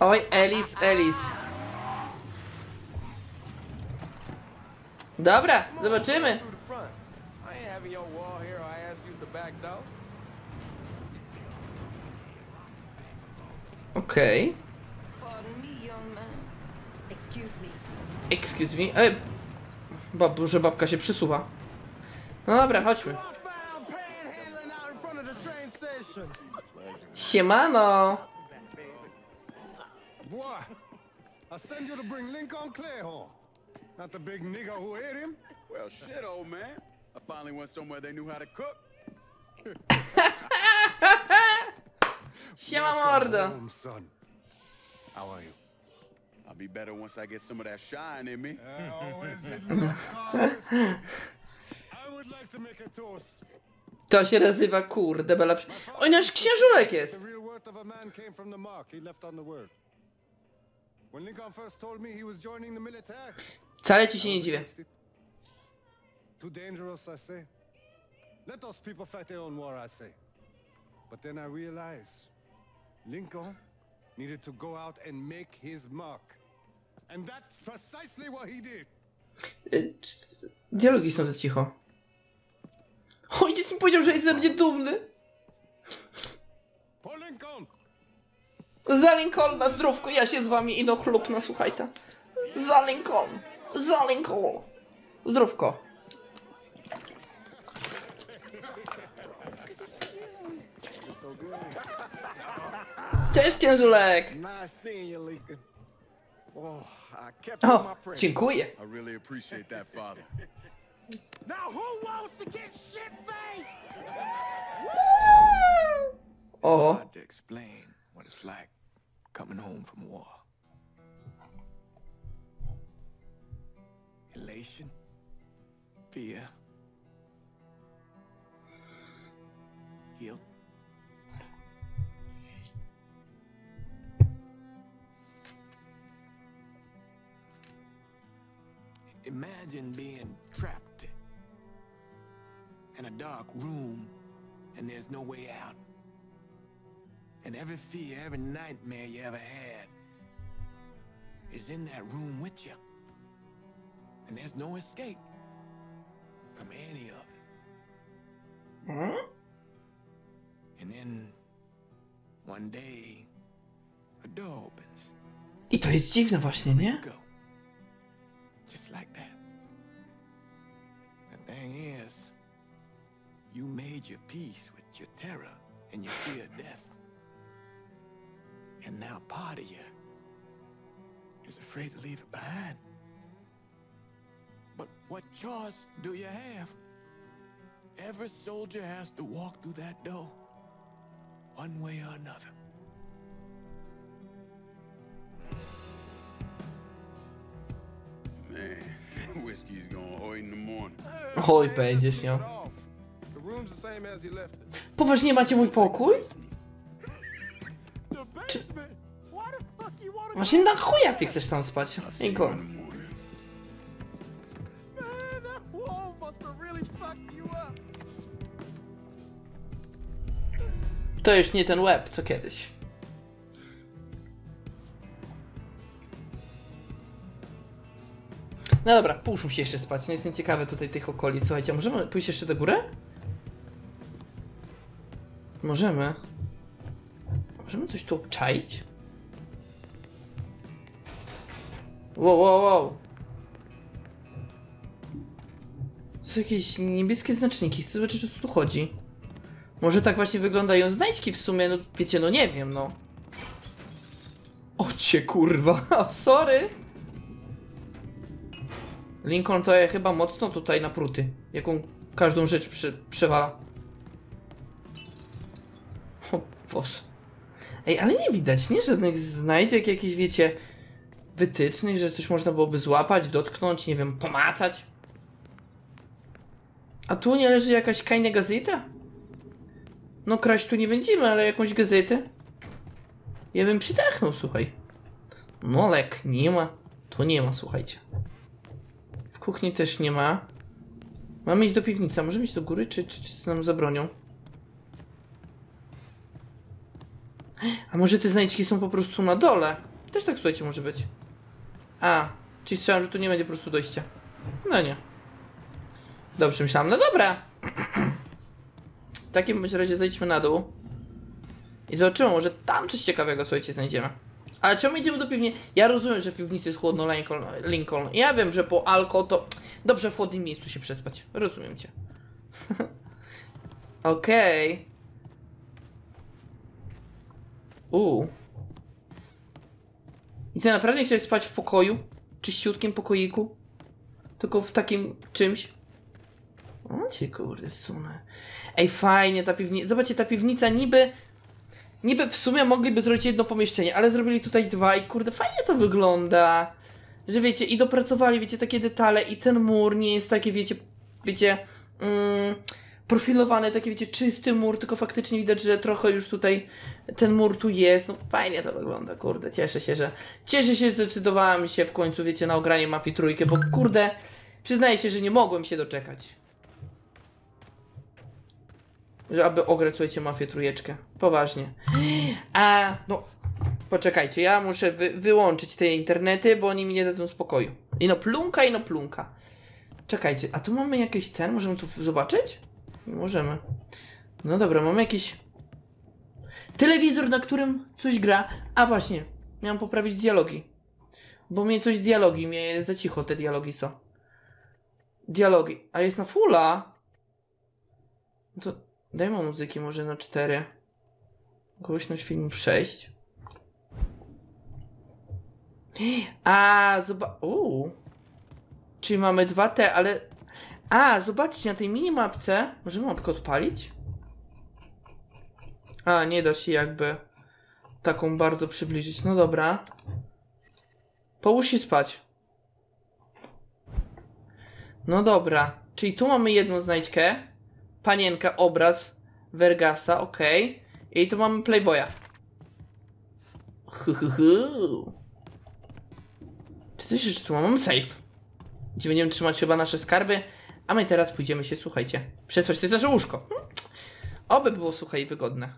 Oj, Elis, Elis. Dobra, zobaczymy. Okej. Man. Excuse me. Excuse me. E, bab, że babka się przysuwa. No dobra, chodźmy. Panhandling Boy, I send you to bring Lincoln Clay home. Not the big nigger who ate him. Well, shit, old man. I finally went somewhere they knew how to cook. Siema mordo! Home, son. How are you? I'll be better once I get some of that shine in me. To make a toast. To się nazywa kurde bela... Oj, nasz księżulek jest! The real worth of a man came from the mark he left on the word. Wcale ci się nie dziwię. Too dangerous, I say. Let those people fight their own war, I say. But then I realized Lincoln needed to go out and make his mark. And that's precisely what he did. Y, Dialogi są za cicho. Ojciec mi powiedział, że jest ze mnie dumny. Po Lincoln! Za Lincolna, zdrówko, ja się z wami ino chlubna, słuchajcie. Za Lincoln! Za Lincoln! Zdrówko. Cześć, kept O, dziękuję. O, coming home from war. Elation, fear, guilt. Imagine being trapped in a dark room and there's no way out. And every fear, every nightmare you ever had is in that room with you. And there's no escape from any of it. Hmm? And then one day, a door opens. I to jest dziwne właśnie, nie? Go. Just like that. The thing is, you made your peace with your terror and your fear of death. And now part of you is afraid to leave it behind. But what choice do you have? Every soldier has to walk through that door, one way or another. Man, whiskey's gonna oi in the morning. Oj, będziesz miał. The room's the same as you left. Poważnie macie mój pokój? Właśnie na chuja ty chcesz tam spać? Up. To już nie ten łeb, co kiedyś. No dobra, puszczą się jeszcze spać. Nie jestem ciekawy tutaj tych okolic. Słuchajcie, możemy pójść jeszcze do góry? Możemy. Możemy coś tu obczaić? Wow, wow, wow. Są jakieś niebieskie znaczniki. Chcę zobaczyć, o co tu chodzi. Może tak właśnie wyglądają znajdźki w sumie, no wiecie, no nie wiem, no. O cię kurwa, sorry. Lincoln to je chyba mocno tutaj napruty. Jaką każdą rzecz przy, przewala. O Boże. Ej, ale nie widać, nie? Żadnych znajdziek, jakichś, wiecie, wytycznych, że coś można byłoby złapać, dotknąć, nie wiem, pomacać. A tu nie leży jakaś kajna gazeta? No kraść tu nie będziemy, ale jakąś gazetę. Ja bym przydechnął, słuchaj. No lek, nie ma. To nie ma, słuchajcie. W kuchni też nie ma. Mamy iść do piwnicy, możemy iść do góry, czy, czy, czy nam zabronią? A może te znajdźki są po prostu na dole? Też tak, słuchajcie, może być. A, czyli strzelam, że tu nie będzie po prostu dojścia. No nie. Dobrze myślałam, no dobra. W takim razie zejdźmy na dół. I zobaczymy, może tam coś ciekawego, słuchajcie, znajdziemy. Ale czemu idziemy do piwnicy? Ja rozumiem, że w piwnicy jest chłodno Lincoln. Lincoln. Ja wiem, że po alko to dobrze w chłodnym miejscu się przespać. Rozumiem cię. Okej. Uuu. I ty naprawdę chciałeś spać w pokoju? Czyściutkim pokoiku? Tylko w takim czymś? O cię kurde sunę. Ej, fajnie ta piwnica. Zobaczcie, ta piwnica niby... Niby w sumie mogliby zrobić jedno pomieszczenie, ale zrobili tutaj dwa i kurde, fajnie to wygląda. Że wiecie, i dopracowali, wiecie, takie detale i ten mur nie jest taki, wiecie, wiecie, mm, profilowany, taki, wiecie, czysty mur, tylko faktycznie widać, że trochę już tutaj ten mur tu jest. No fajnie to wygląda, kurde, cieszę się, że cieszę się, że zdecydowałem się w końcu, wiecie, na ogranie Mafii Trójkę, bo kurde, przyznaję się, że nie mogłem się doczekać. Że aby ograć, słuchajcie, Mafię Trójeczkę. Poważnie. A, no, poczekajcie, ja muszę wy wyłączyć te internety, bo oni mi nie dadzą spokoju. I no plunka, i no plunka. Czekajcie, a tu mamy jakiś ten, możemy tu zobaczyć? Możemy. No dobra, mamy jakiś telewizor, na którym coś gra. A właśnie, miałem poprawić dialogi. Bo mnie coś dialogi, mnie za cicho te dialogi są. Dialogi. A jest na fulla? No to dajmy muzyki może na 4. Głośność filmu 6. A, zobacz. Uuu. Czyli mamy 2T, ale. A, zobaczcie, na tej minimapce. Możemy mapkę odpalić? A, nie da się jakby taką bardzo przybliżyć. No dobra. Połóż się spać. No dobra. Czyli tu mamy jedną znajdźkę. Panienkę, obraz Vergasa, okej. I tu mamy Playboya. Hu, hu, hu. Czy coś jeszcze tu mamy? Mamy safe. Gdzie będziemy trzymać chyba nasze skarby. A my teraz pójdziemy się, słuchajcie, przespać. To jest nasze łóżko. Hmm. Oby było, słuchaj, wygodne.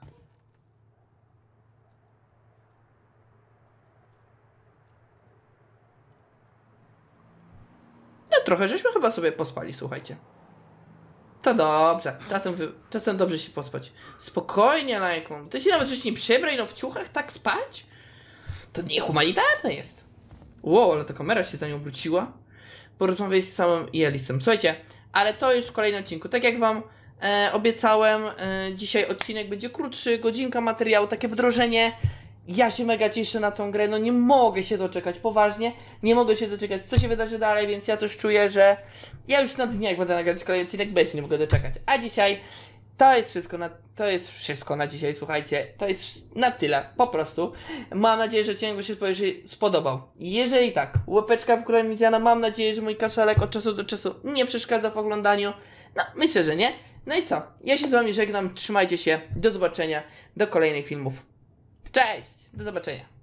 No trochę żeśmy chyba sobie pospali, słuchajcie. To dobrze. Czasem, wy... Czasem dobrze się pospać. Spokojnie, Lajkon. Ty się nawet żeś nie przebraj, no w ciuchach tak spać? To niehumanitarne jest. Wow, ale ta kamera się za nią obróciła. Porozmawiaj z samym Jelisem. Słuchajcie, ale to już w kolejnym odcinku. Tak jak wam e, obiecałem, e, dzisiaj odcinek będzie krótszy, godzinka materiału, takie wdrożenie. Ja się mega cieszę na tą grę, no nie mogę się doczekać, poważnie, nie mogę się doczekać, co się wydarzy dalej, więc ja też czuję, że ja już na dniach będę nagrywać kolejny odcinek, się nie mogę doczekać. A dzisiaj to jest wszystko na, to jest wszystko na dzisiaj, słuchajcie, to jest na tyle, po prostu. Mam nadzieję, że odcinek się spo- spodobał. Jeżeli tak, łapeczka w górę widziana, mam nadzieję, że mój kaszalek od czasu do czasu nie przeszkadza w oglądaniu. No, myślę, że nie. No i co? Ja się z Wami żegnam, trzymajcie się, do zobaczenia, do kolejnych filmów. Cześć! Do zobaczenia.